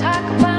talk about